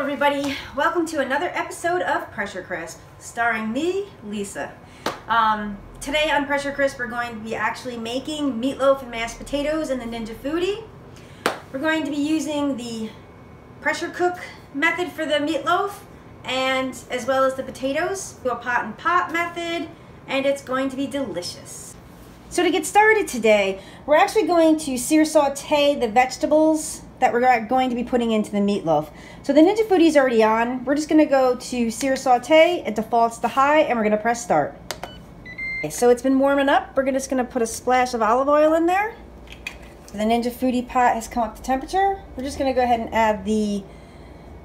everybody. Welcome to another episode of Pressure Crisp, starring me, Lisa. Um, today on Pressure Crisp, we're going to be actually making meatloaf and mashed potatoes in the Ninja Foodi. We're going to be using the pressure cook method for the meatloaf and as well as the potatoes, do a pot and pot method, and it's going to be delicious. So to get started today, we're actually going to sear saute the vegetables that we're going to be putting into the meatloaf. So the Ninja Foodi is already on. We're just going to go to sear saute. It defaults to high and we're going to press start. Okay, so it's been warming up. We're just going to put a splash of olive oil in there. The Ninja Foodi pot has come up to temperature. We're just going to go ahead and add the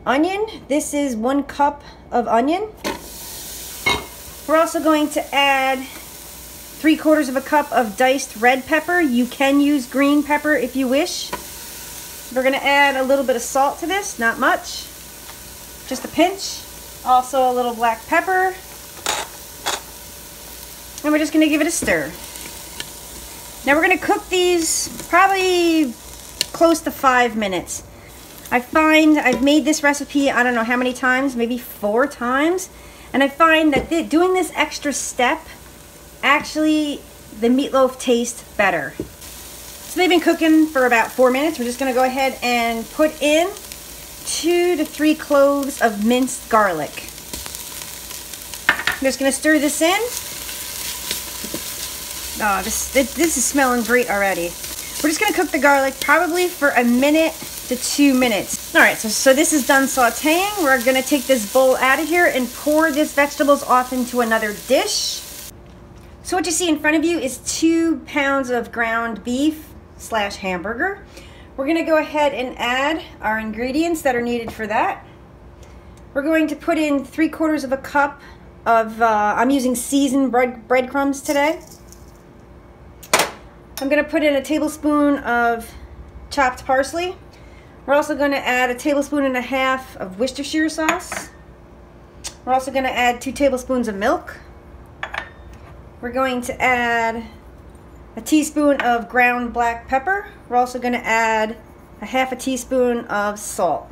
onion. This is one cup of onion. We're also going to add three quarters of a cup of diced red pepper. You can use green pepper if you wish. We're to add a little bit of salt to this, not much, just a pinch. Also a little black pepper. And we're just to give it a stir. Now we're to cook these probably close to five minutes. I find I've made this recipe, I don't know how many times, maybe four times. And I find that th doing this extra step, actually the meatloaf tastes better. So they've been cooking for about four minutes. We're just to go ahead and put in two to three cloves of minced garlic. I'm just to stir this in. Oh, this, this is smelling great already. We're just to cook the garlic probably for a minute to two minutes. All right, so, so this is done sauteing. We're to take this bowl out of here and pour these vegetables off into another dish. So what you see in front of you is two pounds of ground beef, slash hamburger. We're going to go ahead and add our ingredients that are needed for that. We're going to put in three quarters of a cup of, uh, I'm using seasoned bread breadcrumbs today. I'm going to put in a tablespoon of chopped parsley. We're also going to add a tablespoon and a half of Worcestershire sauce. We're also going to add two tablespoons of milk. We're going to add a teaspoon of ground black pepper. We're also going to add a half a teaspoon of salt.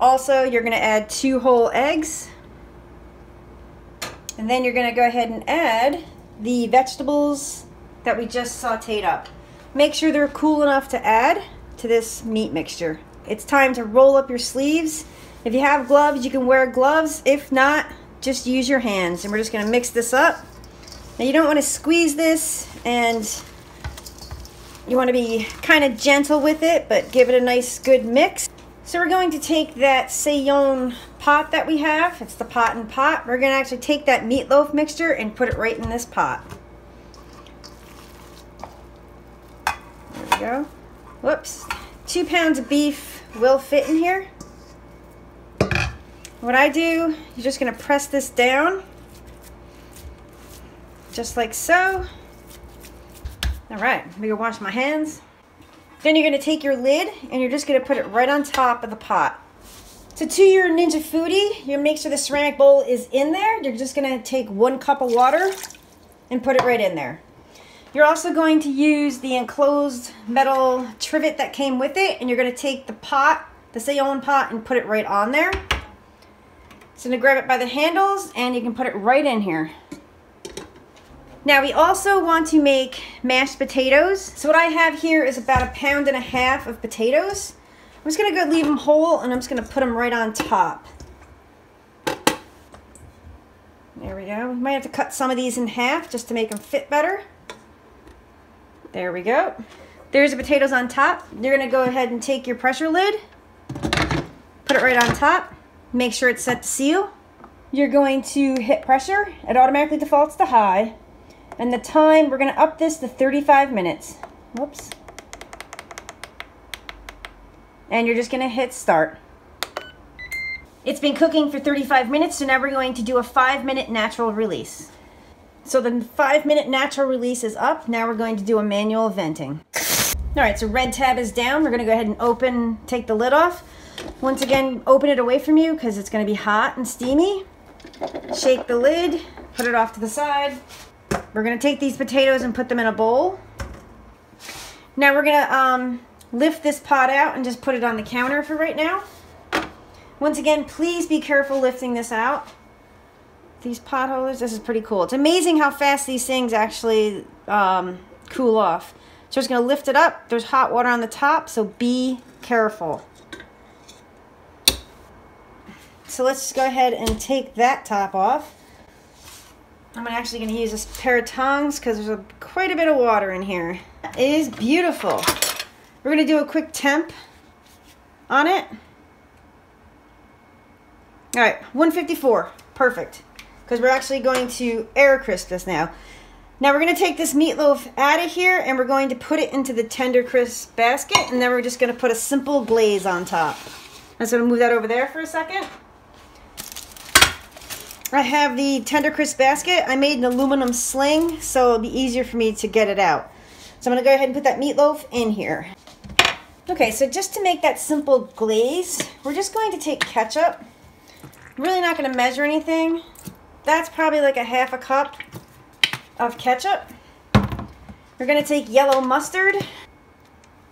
Also, you're going to add two whole eggs. And then you're going to go ahead and add the vegetables that we just sauteed up. Make sure they're cool enough to add to this meat mixture. It's time to roll up your sleeves. If you have gloves, you can wear gloves. If not, just use your hands. And we're just going to mix this up. Now you don't want to squeeze this and you want to be kind of gentle with it, but give it a nice good mix. So we're going to take that Sayon pot that we have. It's the pot and pot. We're going to actually take that meatloaf mixture and put it right in this pot. There we go. Whoops. Two pounds of beef will fit in here. What I do, you're just going to press this down just like so. All right, I'm gonna wash my hands. Then you're gonna take your lid and you're just gonna put it right on top of the pot. So to your Ninja Foodi, you make sure the ceramic bowl is in there. You're just gonna take one cup of water and put it right in there. You're also going to use the enclosed metal trivet that came with it and you're gonna take the pot, the Sayon pot, and put it right on there. So gonna grab it by the handles and you can put it right in here. Now we also want to make mashed potatoes. So what I have here is about a pound and a half of potatoes. I'm just gonna go leave them whole and I'm just gonna put them right on top. There we go. We might have to cut some of these in half just to make them fit better. There we go. There's the potatoes on top. You're gonna go ahead and take your pressure lid, put it right on top, make sure it's set to seal. You're going to hit pressure. It automatically defaults to high. And the time, we're going to up this to 35 minutes. Whoops. And you're just going to hit start. It's been cooking for 35 minutes, so now we're going to do a five minute natural release. So the five minute natural release is up. Now we're going to do a manual venting. All right, so red tab is down. We're gonna go ahead and open, take the lid off. Once again, open it away from you because it's gonna be hot and steamy. Shake the lid, put it off to the side. We're gonna take these potatoes and put them in a bowl. Now we're gonna um, lift this pot out and just put it on the counter for right now. Once again, please be careful lifting this out. These pot holders, this is pretty cool. It's amazing how fast these things actually um, cool off. So I'm just going to lift it up. There's hot water on the top, so be careful. So let's just go ahead and take that top off. I'm actually going to use this pair of tongs because there's a, quite a bit of water in here. It is beautiful. We're going to do a quick temp on it. All right, 154, perfect. Because we're actually going to air crisp this now. Now we're going to take this meatloaf out of here and we're going to put it into the tender crisp basket and then we're just going to put a simple glaze on top. I'm going to move that over there for a second. I have the tender crisp basket. I made an aluminum sling so it'll be easier for me to get it out. So I'm to go ahead and put that meatloaf in here. Okay, so just to make that simple glaze, we're just going to take ketchup. I'm really not going to measure anything. That's probably like a half a cup of ketchup. We're going to take yellow mustard.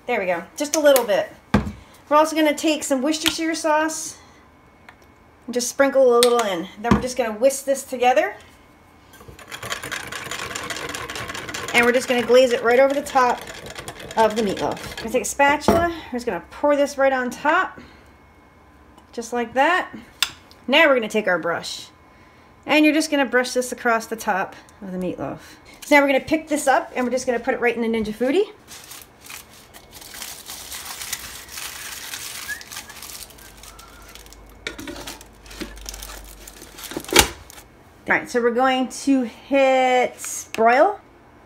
There we go, just a little bit. We're also going to take some Worcestershire sauce and just sprinkle a little in. Then we're just going to whisk this together. And we're just going to glaze it right over the top of the meatloaf. I'm going to take a spatula. We're just going to pour this right on top. Just like that. Now we're going to take our brush. And you're just going to brush this across the top of the meatloaf. So now we're going to pick this up and we're just going to put it right in the Ninja Foodi. All right, so we're going to hit broil.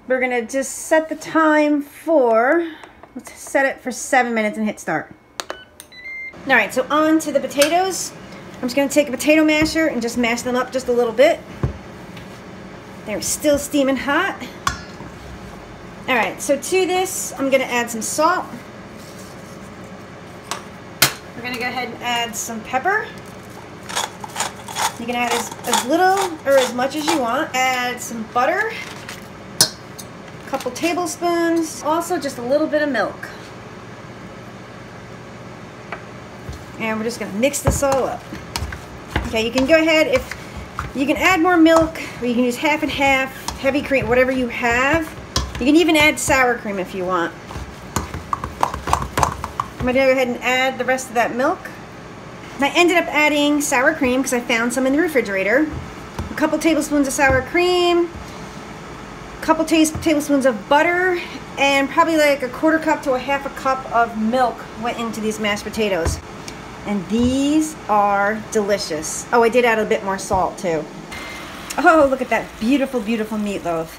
We're gonna just set the time for, let's set it for seven minutes and hit start. All right, so on to the potatoes. I'm just gonna take a potato masher and just mash them up just a little bit. They're still steaming hot. All right, so to this, I'm gonna add some salt. We're gonna go ahead and add some pepper. You can add as, as little or as much as you want. Add some butter, a couple tablespoons, also just a little bit of milk. And we're just gonna mix this all up. Okay, you can go ahead if you can add more milk or you can use half and half, heavy cream, whatever you have. You can even add sour cream if you want. I'm gonna go ahead and add the rest of that milk. I ended up adding sour cream because I found some in the refrigerator. A couple tablespoons of sour cream, a couple tablespoons of butter, and probably like a quarter cup to a half a cup of milk went into these mashed potatoes. And these are delicious. Oh, I did add a bit more salt too. Oh, look at that beautiful, beautiful meatloaf.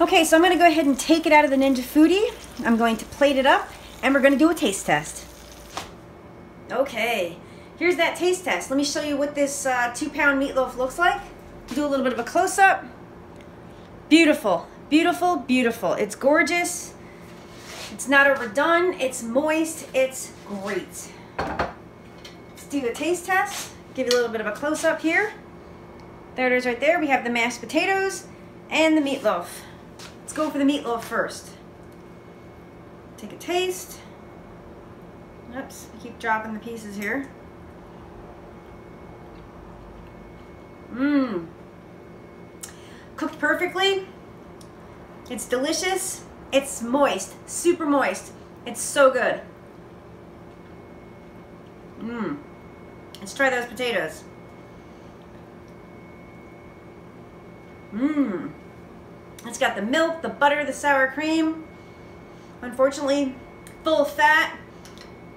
Okay, so I'm gonna go ahead and take it out of the Ninja Foodi. I'm going to plate it up and we're gonna do a taste test. Okay, Here's that taste test. Let me show you what this uh, two pound meatloaf looks like. Do a little bit of a close up. Beautiful, beautiful, beautiful. It's gorgeous. It's not overdone. It's moist. It's great. Let's do a taste test. Give you a little bit of a close up here. There it is right there. We have the mashed potatoes and the meatloaf. Let's go for the meatloaf first. Take a taste. Oops, I keep dropping the pieces here. Mmm. Cooked perfectly. It's delicious. It's moist. Super moist. It's so good. Mmm. Let's try those potatoes. Mmm. It's got the milk, the butter, the sour cream. Unfortunately, full of fat,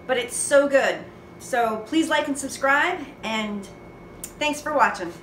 but it's so good. So please like and subscribe, and thanks for watching.